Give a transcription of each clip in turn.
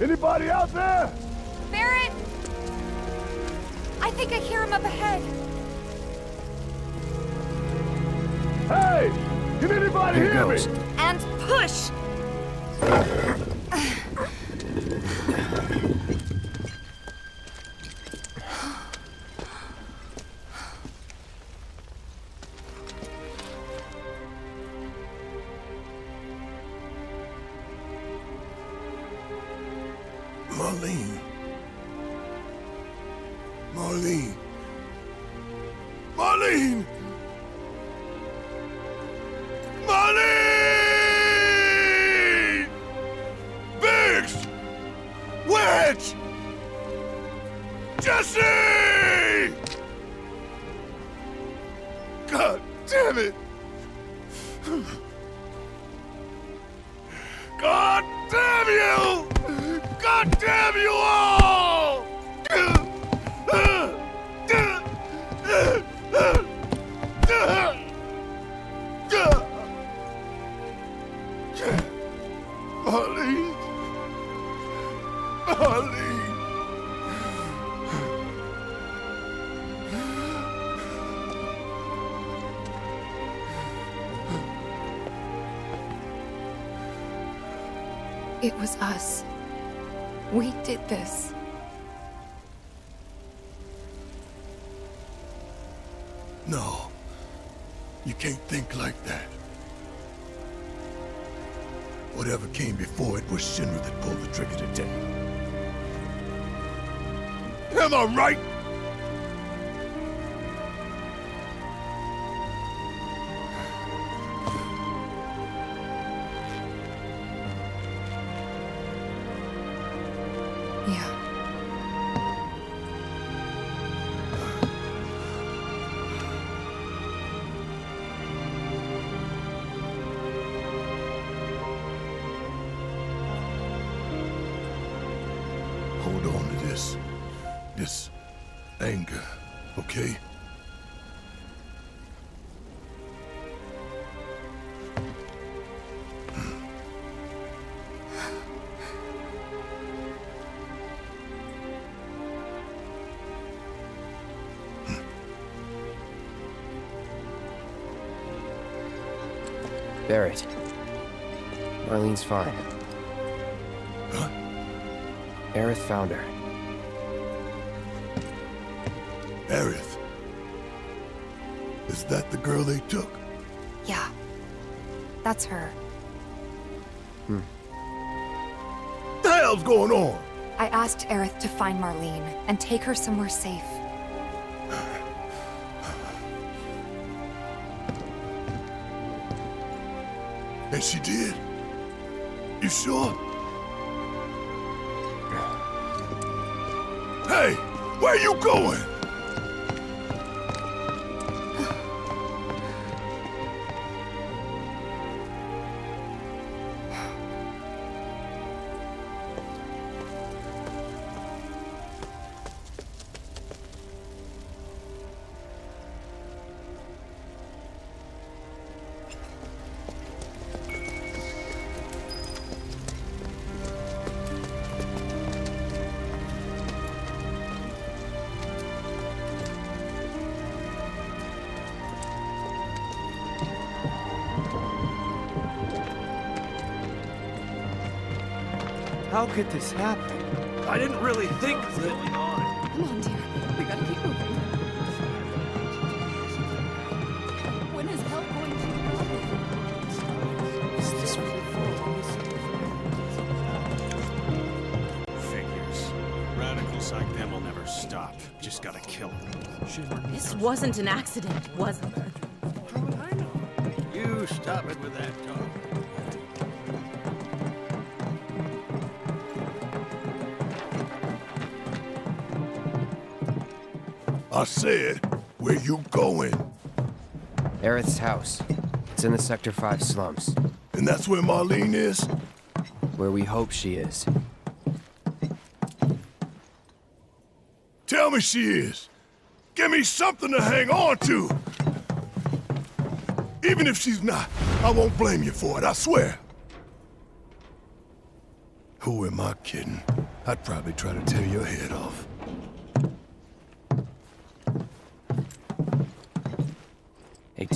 Anybody out there? Barret! I think I hear him up ahead. Hey! Can anybody Here hear goes. me? And push! Whatever came before it was Shinra that pulled the trigger today. Am I right? Marlene's fine. Huh? Aerith found her. Aerith. Is that the girl they took? Yeah. That's her. Hmm. The hell's going on? I asked Aerith to find Marlene and take her somewhere safe. And she did? You sure? Hey, where are you going? How could this happen? I didn't really think that... Come on, dear. We gotta keep moving. When is help going to arrive? Is this really Figures. Radicals like them will never stop. Just gotta kill them. This wasn't an accident, was it? You stop it with that talk. I said, where you going? Aerith's house. It's in the Sector 5 slums, And that's where Marlene is? where we hope she is. Tell me she is. Give me something to hang on to. Even if she's not, I won't blame you for it, I swear. Who am I kidding? I'd probably try to tear your head off.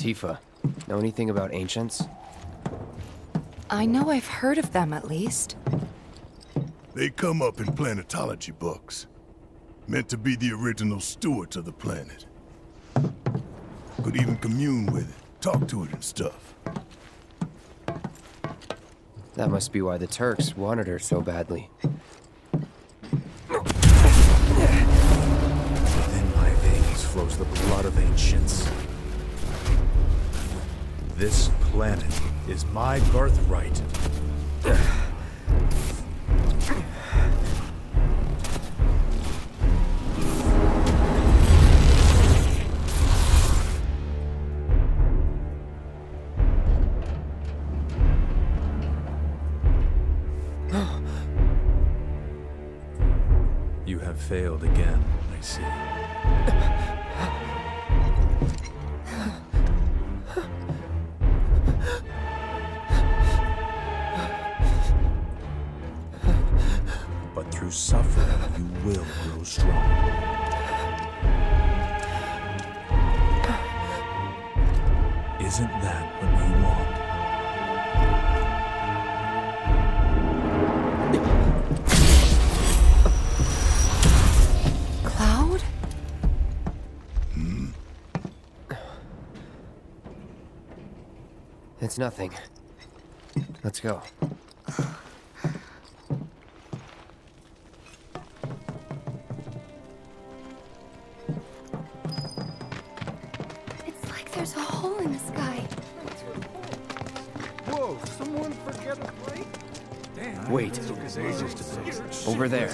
Tifa. Know anything about ancients? I know I've heard of them at least. They come up in planetology books. Meant to be the original stewards of the planet. Could even commune with it, talk to it and stuff. That must be why the Turks wanted her so badly. Within my veins flows the blood of ancients. This planet is my birthright. You have failed again, It's nothing. Let's go. It's like there's a hole in the sky. Whoa, someone forget a plate? Wait. Over there.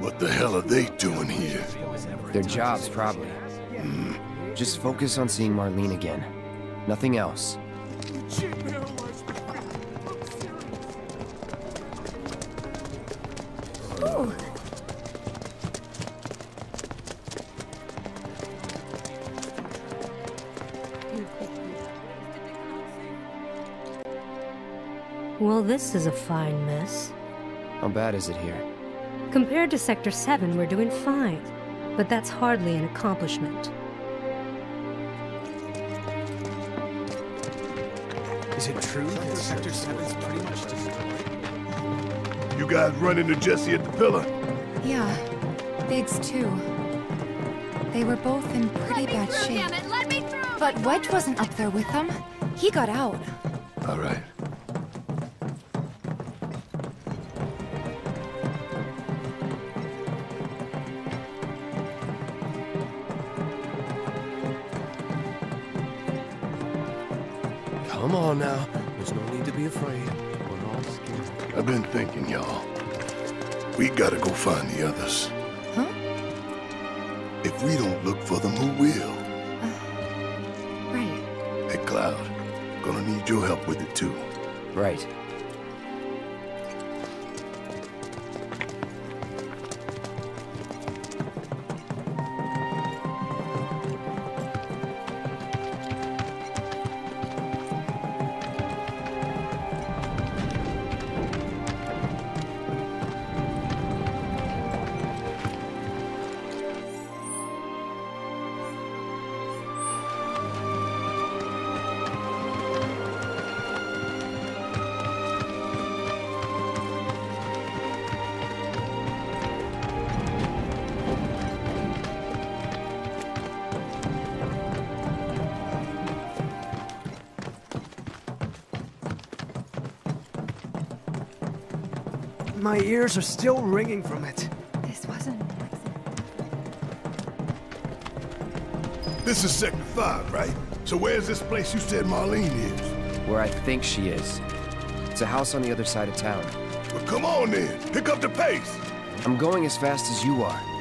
What the hell are they doing here? Their jobs, probably. Just focus on seeing Marlene again. Nothing else. Well, this is a fine mess. How bad is it here? Compared to Sector 7, we're doing fine. But that's hardly an accomplishment. Is it true that Sector 7's pretty much destroyed? You guys run into Jesse at the pillar? Yeah, Biggs too. They were both in pretty bad shape. Let me through! But Wedge wasn't up there with them. He got out. All right. Be afraid. We're all scared. I've been thinking, y'all. We gotta go find the others. Huh? If we don't look for them, who will? Right. Hey, Cloud. Gonna need your help with it, too. Right. My ears are still ringing from it. This wasn't an accident. This is Sector 5, right? So where's this place you said Marlene is? Where I think she is. It's a house on the other side of town. Well, come on then. Pick up the pace. I'm going as fast as you are.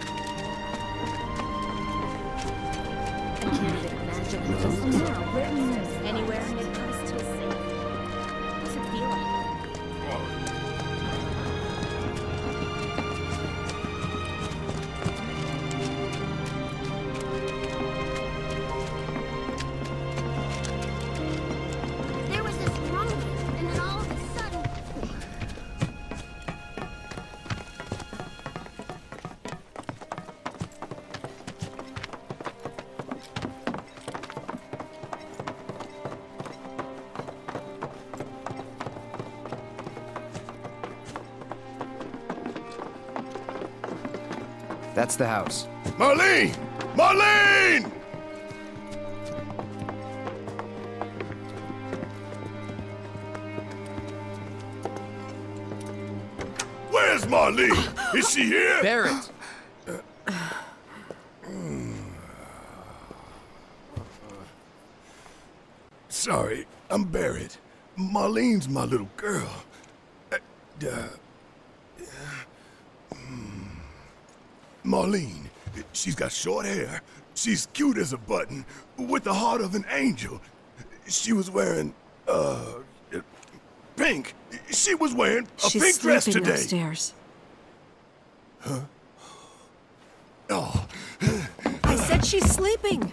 That's the house. Marlene! Marlene! Where's Marlene? Is she here? Barret! Sorry, I'm Barret. Marlene's my little girl. Uh, uh, mm. Marlene, she's got short hair. She's cute as a button, with the heart of an angel. She was wearing, uh, pink. She was wearing a She's pink dress today. upstairs. Oh, I said she's sleeping.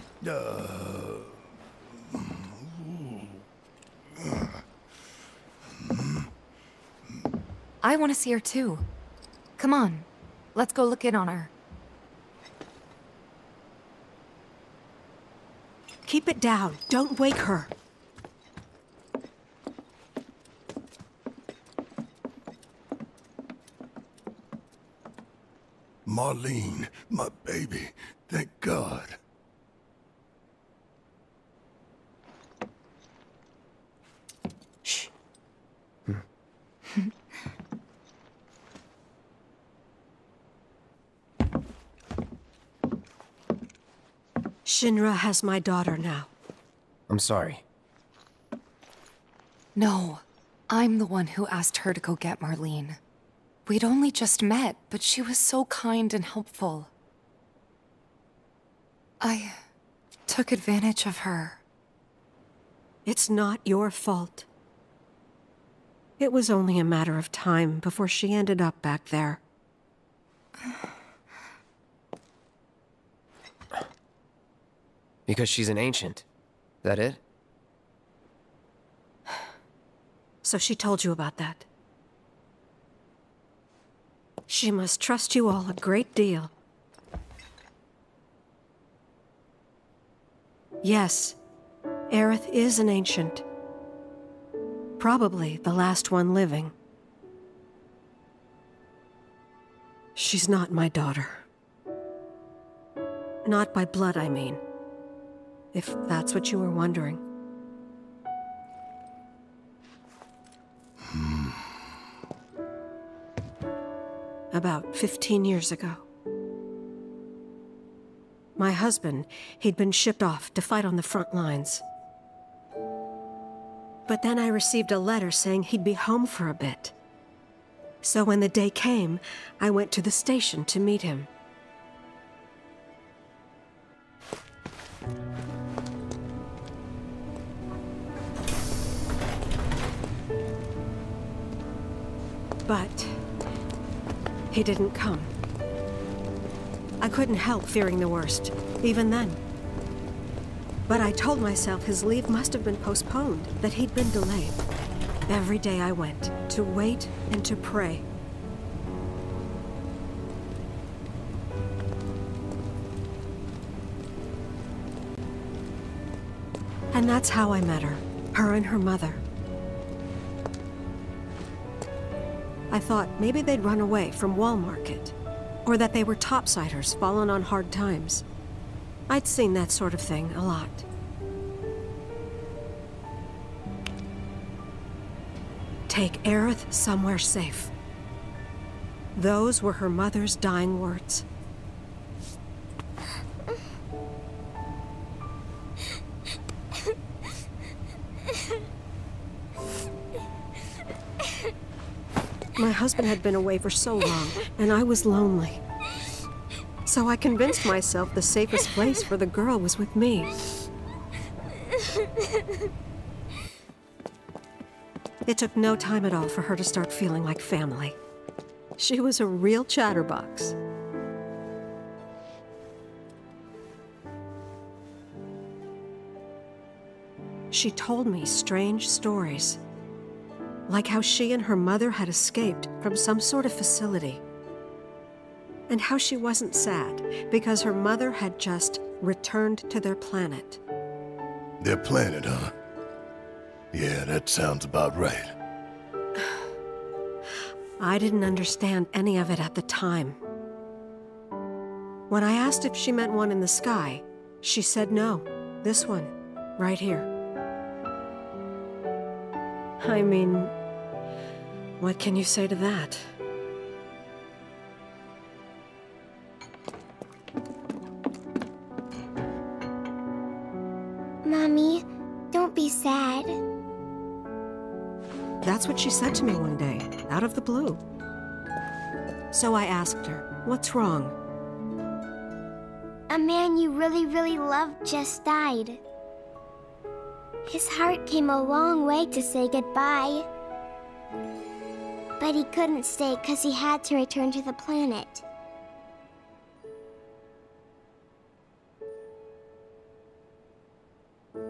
I want to see her too. Come on, let's go look in on her. Keep it down. Don't wake her. Marlene, my baby. Thank God. Shinra has my daughter now. I'm sorry. No, I'm the one who asked her to go get Marlene. We'd only just met, but she was so kind and helpful. I took advantage of her. It's not your fault. It was only a matter of time before she ended up back there. Because she's an ancient. That it? So she told you about that. She must trust you all a great deal. Yes, Aerith is an ancient. Probably the last one living. She's not my daughter. Not by blood, I mean. If that's what you were wondering. About 15 years ago. My husband, he'd been shipped off to fight on the front lines. But then I received a letter saying he'd be home for a bit. So when the day came, I went to the station to meet him. But he didn't come. I couldn't help fearing the worst, even then. But I told myself his leave must have been postponed, that he'd been delayed. Every day I went, to wait and to pray. And that's how I met her, her and her mother. I thought maybe they'd run away from Wall Market, or that they were topsiders fallen on hard times. I'd seen that sort of thing a lot. Take Aerith somewhere safe. Those were her mother's dying words. Husband had been away for so long, and I was lonely. So I convinced myself the safest place for the girl was with me. It took no time at all for her to start feeling like family. She was a real chatterbox. She told me strange stories, like how she and her mother had escaped from some sort of facility, and how she wasn't sad because her mother had just returned to their planet. Their planet, huh? Yeah, that sounds about right. I didn't understand any of it at the time. When I asked if she meant one in the sky, she said no. This one, right here. I mean, what can you say to that? Mommy, don't be sad. That's what she said to me one day, out of the blue. So I asked her, What's wrong? A man you really, really loved just died. His heart came a long way to say goodbye. But he couldn't stay because he had to return to the planet.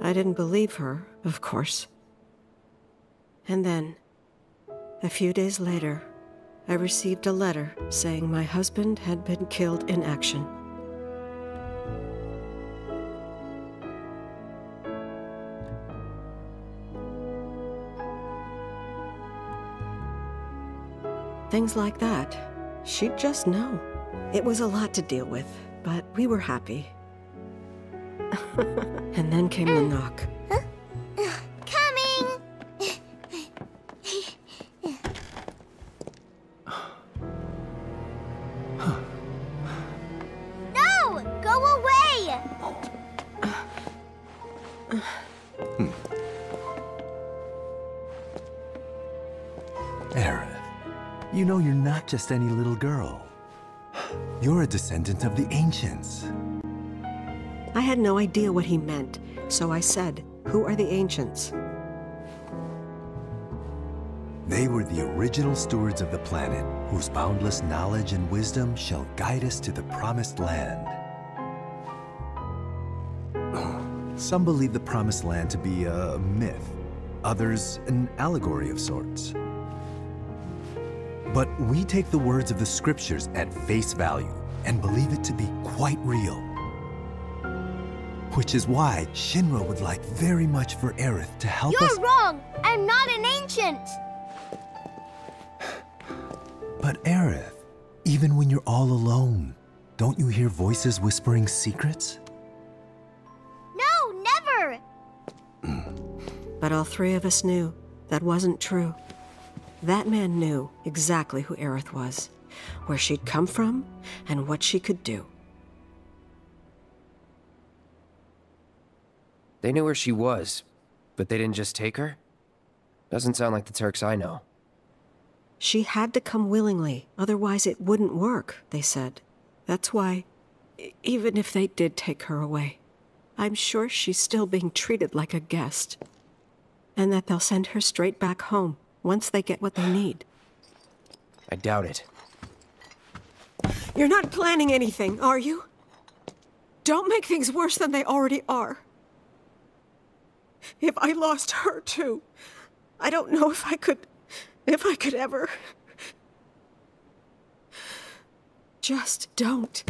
I didn't believe her, of course. And then, a few days later, I received a letter saying my husband had been killed in action. Things like that. She'd just know. It was a lot to deal with, but we were happy. and then came the knock. Just any little girl. You're a descendant of the Ancients. I had no idea what he meant, so I said, Who are the ancients? They were the original stewards of the planet, whose boundless knowledge and wisdom shall guide us to the promised land. Some believe the promised land to be a myth, others an allegory of sorts. But we take the words of the scriptures at face value and believe it to be quite real. Which is why Shinra would like very much for Aerith to help us. You're wrong! I'm not an ancient! But Aerith, even when you're all alone, don't you hear voices whispering secrets? No, never! But all three of us knew that wasn't true. That man knew exactly who Aerith was, where she'd come from, and what she could do. They knew where she was, but they didn't just take her? Doesn't sound like the Turks I know. She had to come willingly, otherwise it wouldn't work, they said. That's why, even if they did take her away, I'm sure she's still being treated like a guest. And that they'll send her straight back home once they get what they need. I doubt it. You're not planning anything, are you? Don't make things worse than they already are. If I lost her too, I don't know if I could. if I could ever. Just don't.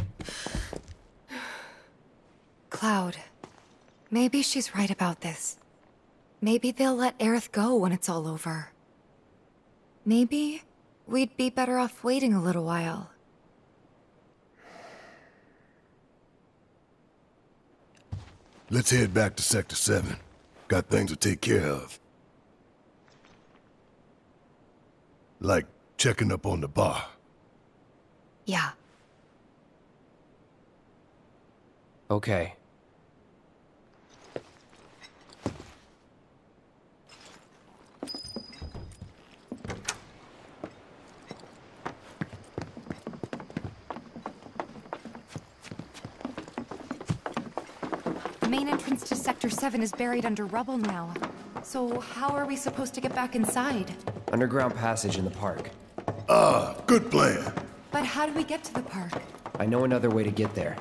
Cloud, maybe she's right about this. Maybe they'll let Aerith go when it's all over. Maybe we'd be better off waiting a little while. Let's head back to Sector 7. Got things to take care of. Like checking up on the bar. Yeah. Okay. The main entrance to Sector 7 is buried under rubble now. So how are we supposed to get back inside? Underground passage in the park. Ah, good plan. But how do we get to the park? I know another way to get there.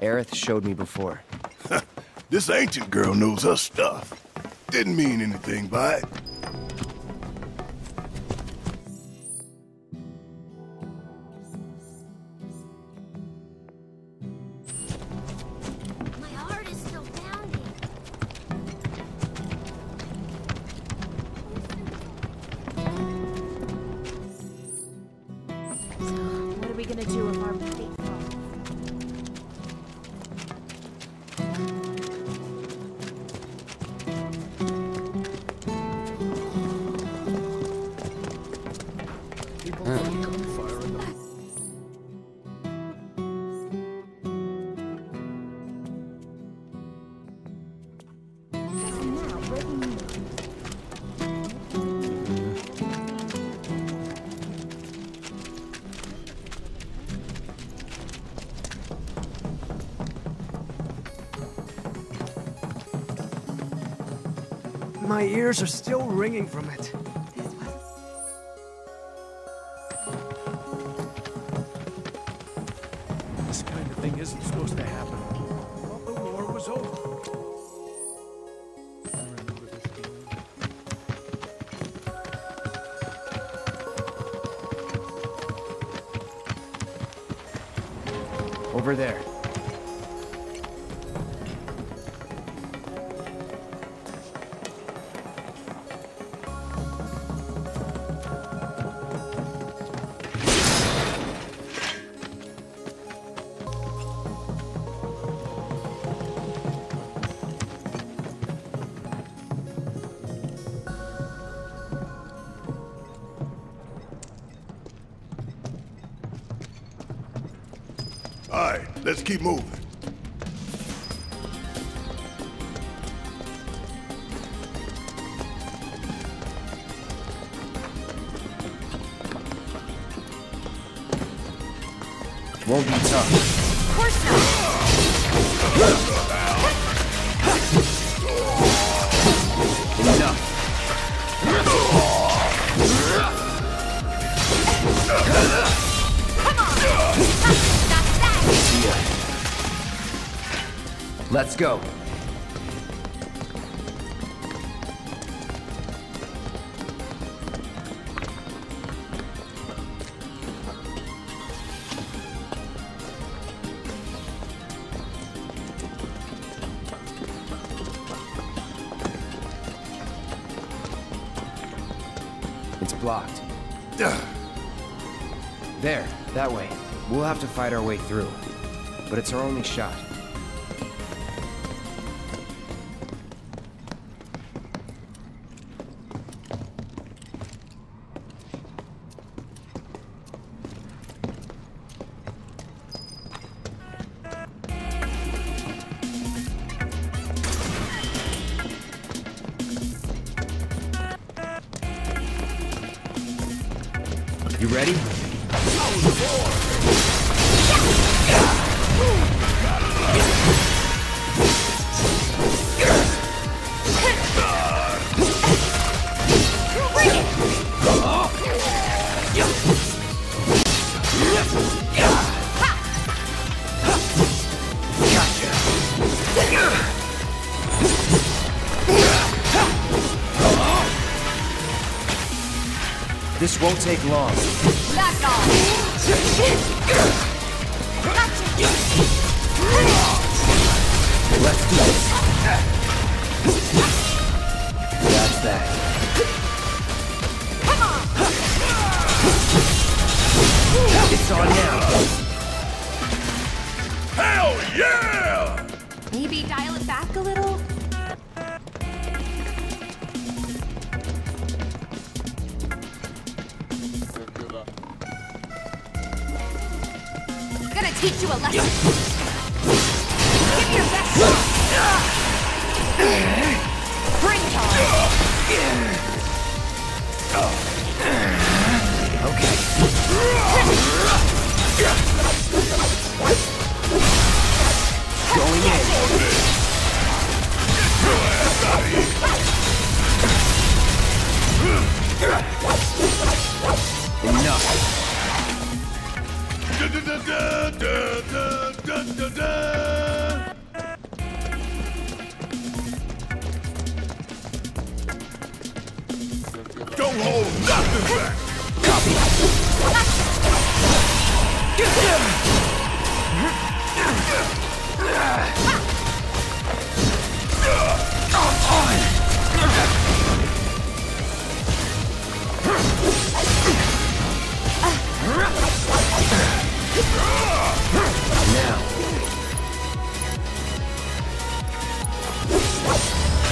Aerith showed me before. This ancient girl knows her stuff. Didn't mean anything by it. My ears are still ringing from it. Keep moving. Let's go. It's blocked. There, that way. We'll have to fight our way through. But it's our only shot. Now. Hell yeah! Maybe dial it back a little? I'm gonna teach you a lesson. Give me your best shot. Bring it on. Okay. Going in. Enough. Don't hold nothing back.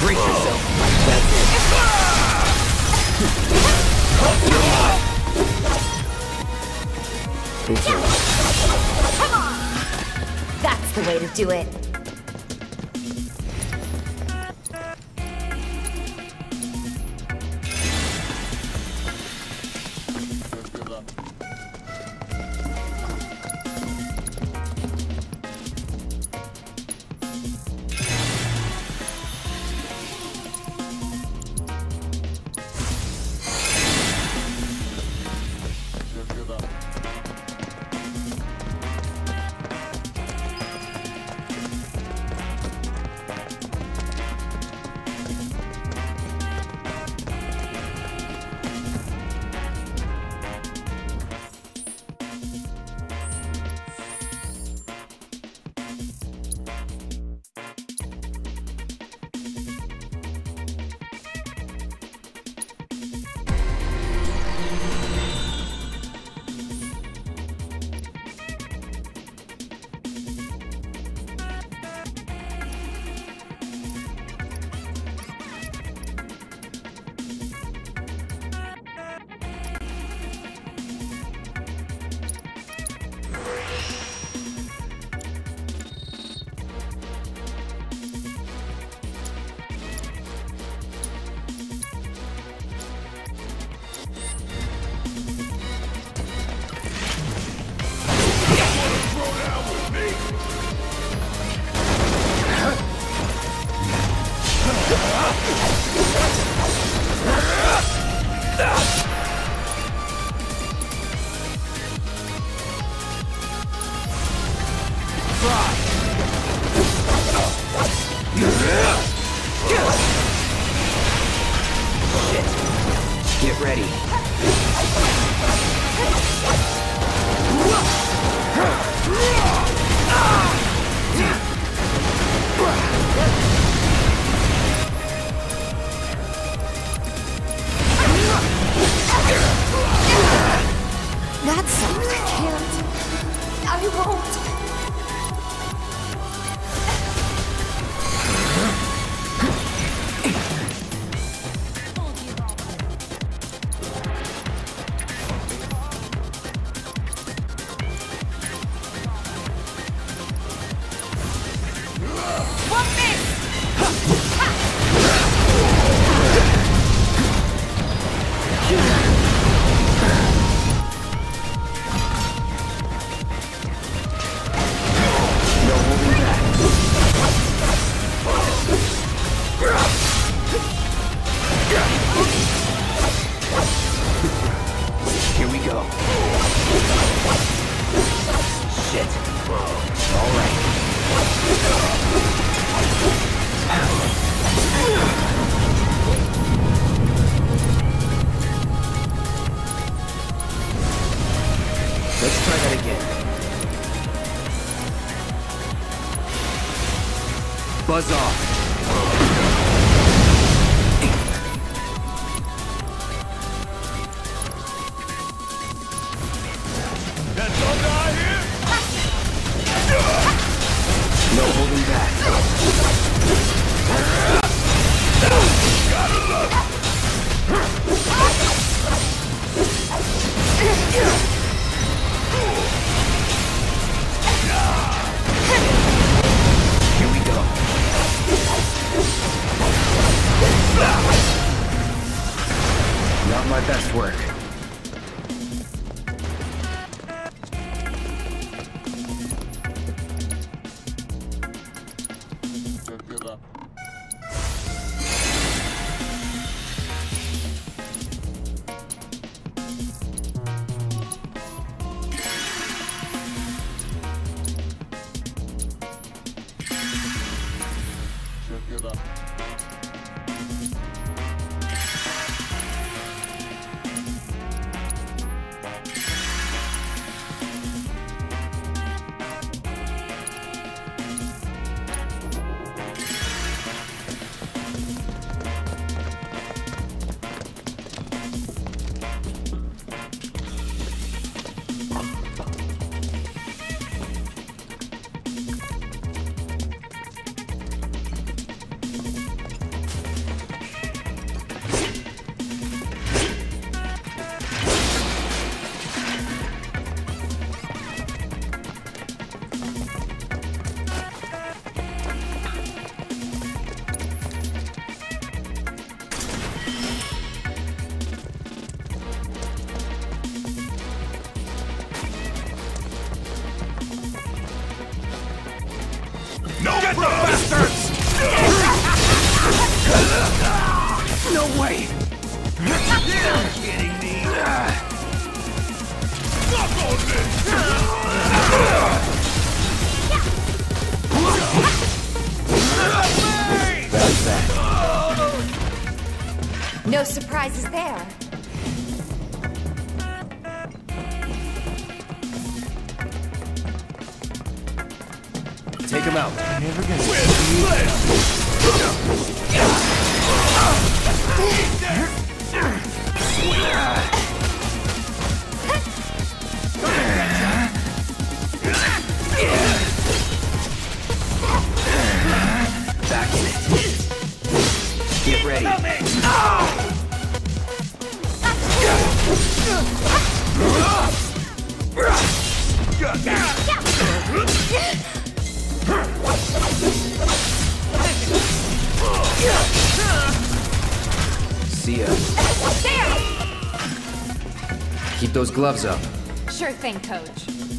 Brace yourself. That's it. It's over. That's the way to do it. That's... I can't. I won't. No gloves up. Sure thing, coach.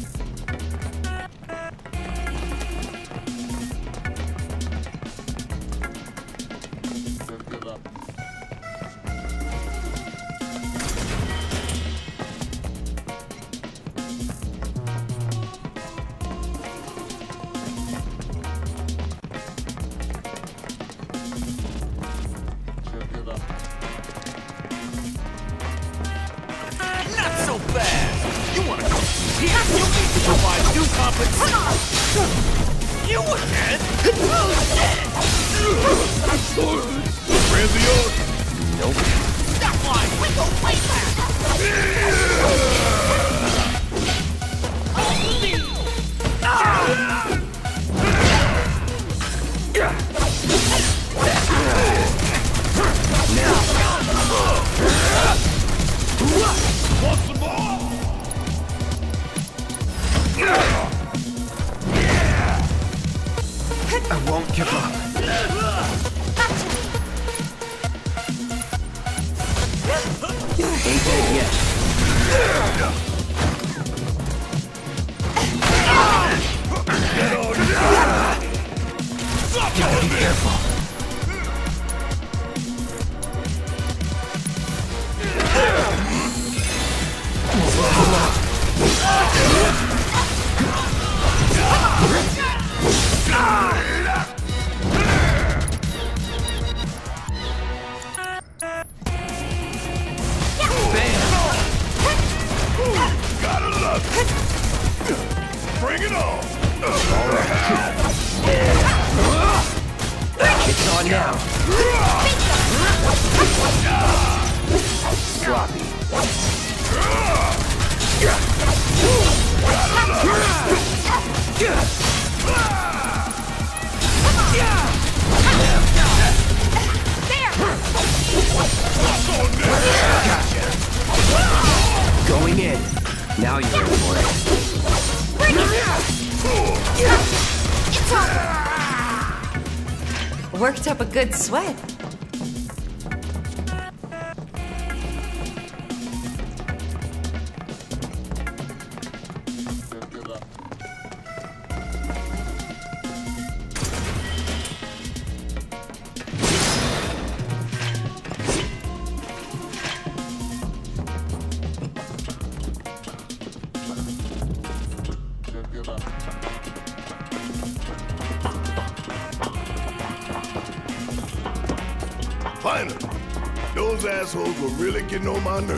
no man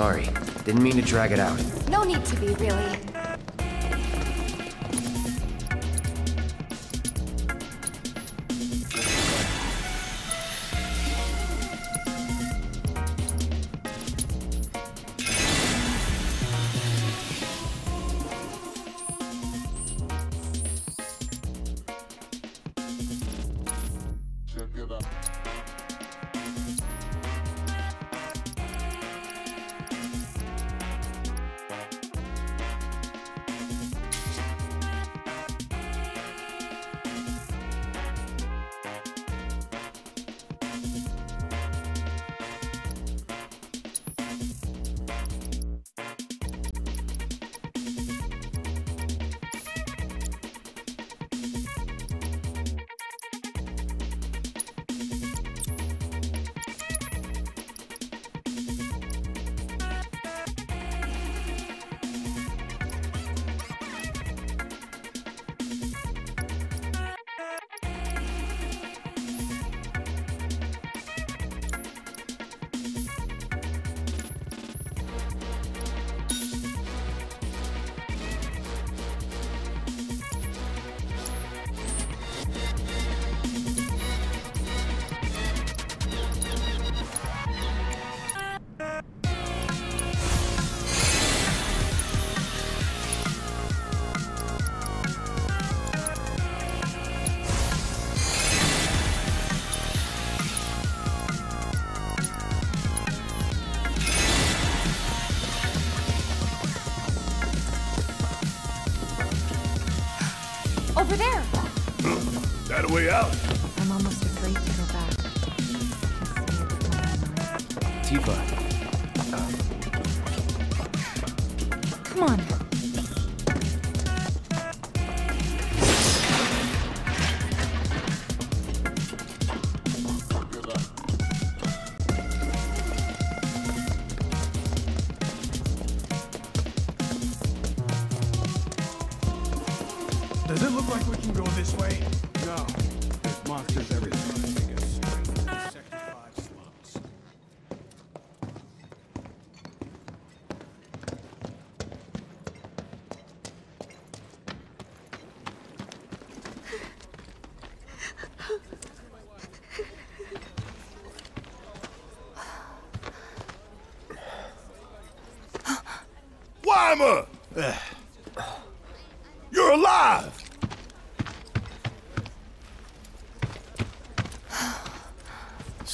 sorry. Didn't mean to drag it out. No need to be, really.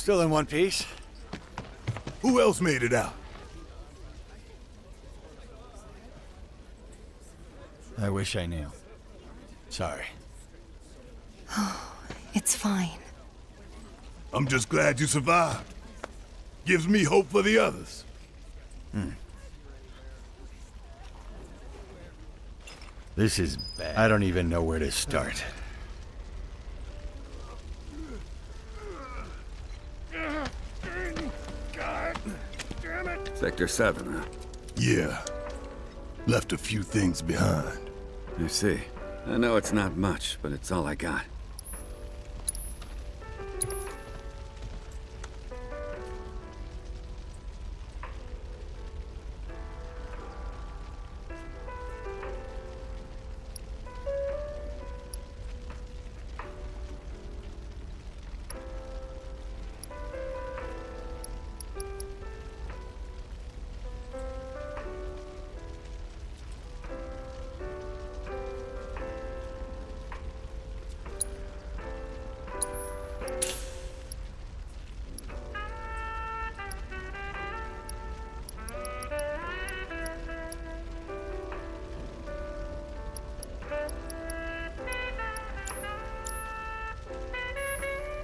Still in one piece? Who else made it out? I wish I knew. Sorry. Oh, It's fine. I'm just glad you survived. Gives me hope for the others. Hmm. This is bad. I don't even know where to start. Sector 7, huh? Yeah. Left a few things behind. You see. I know it's not much, but it's all I got.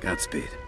Godspeed.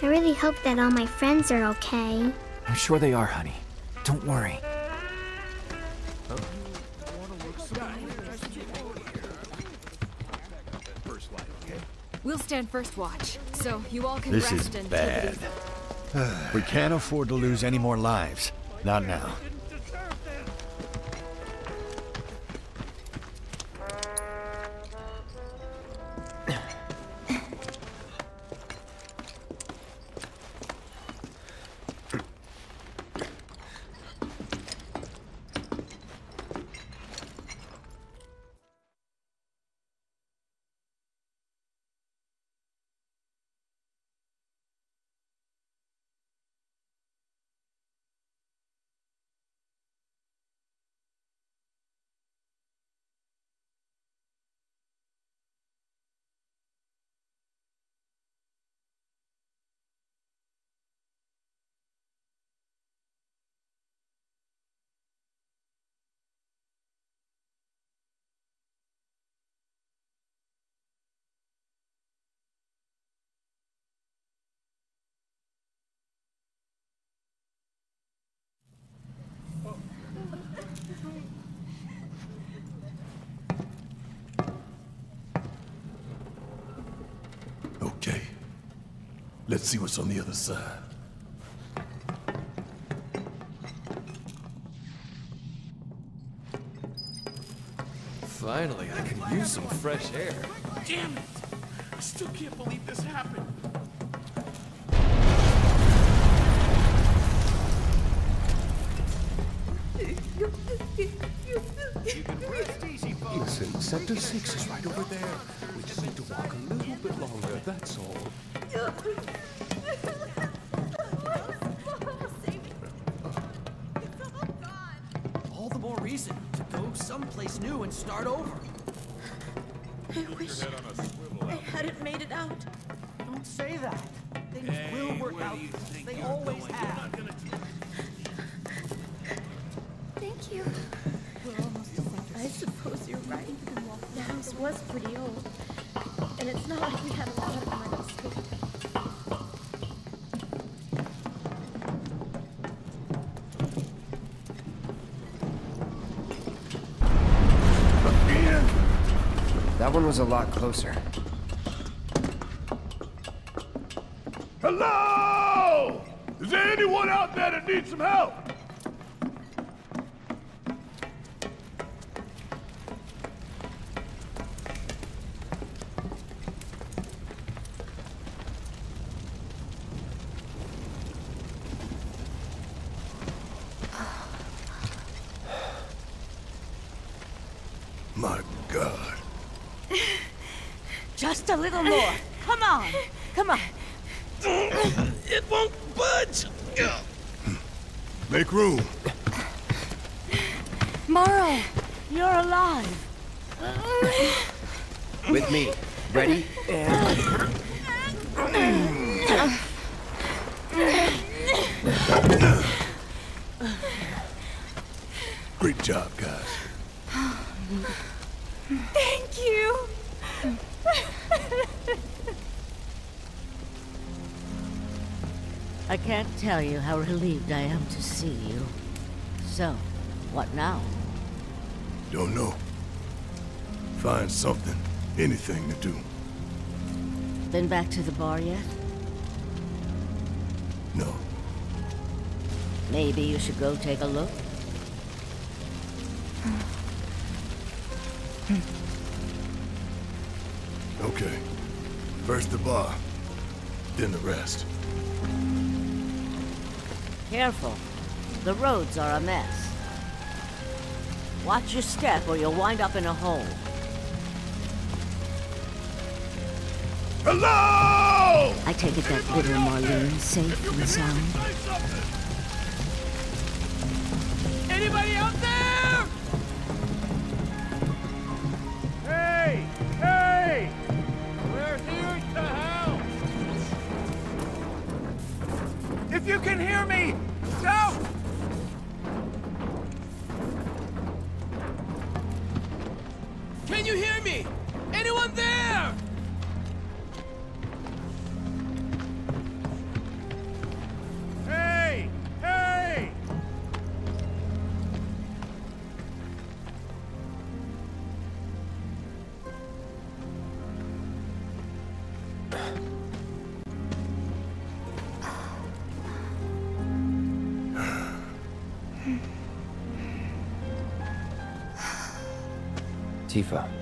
I really hope that all my friends are okay. I'm sure they are, honey. Don't worry. We'll stand first watch, so you all can This rest is and take it bad. we can't afford to lose any more lives. Not now. Let's see what's on the other side. Finally, I can use some fresh air. Damn it! I still can't believe this happened. Listen, Sector 6 is right over there. Was a lot closer. Just a little more. Come on. Come on. It won't budge. Make room. Morrow! You're alive. With me. Ready? And... Great job, guys. I can't tell you how relieved I am to see you. So, what now? Don't know. Find something, anything to do. Been back to the bar yet? No. Maybe you should go take a look. Okay. First the bar, then the rest. Careful. The roads are a mess. Watch your step or you'll wind up in a hole. Hello! I take it that little Marlene is safe and sound. Tifa.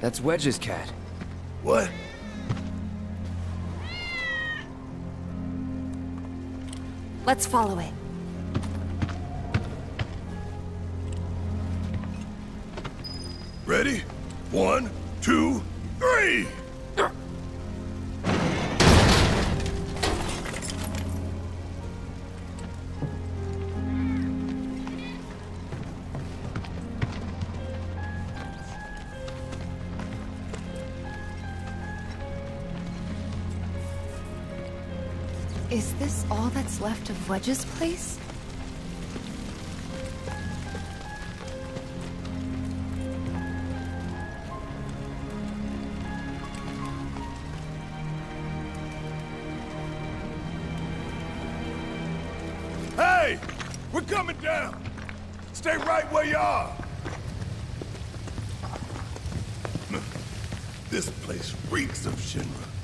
That's Wedge's cat. What? Let's follow it. left of Wedge's place? Hey! We're coming down! Stay right where you are! This place reeks of Shinra.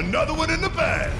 Another one in the bag.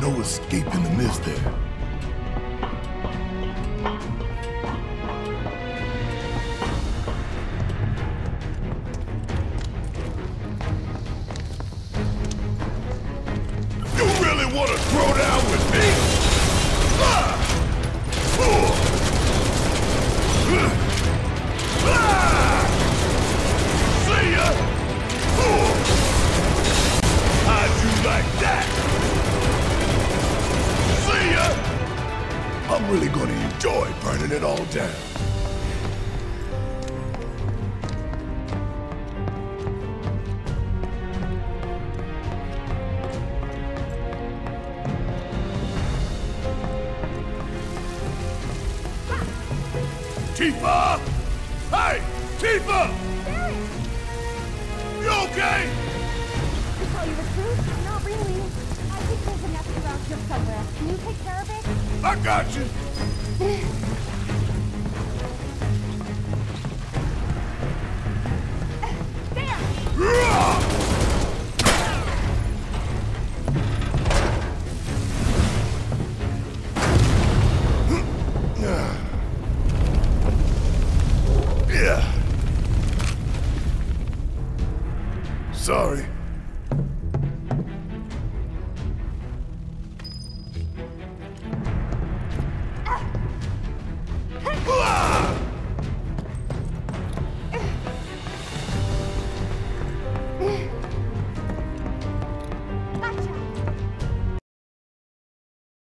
No escape in the mist there.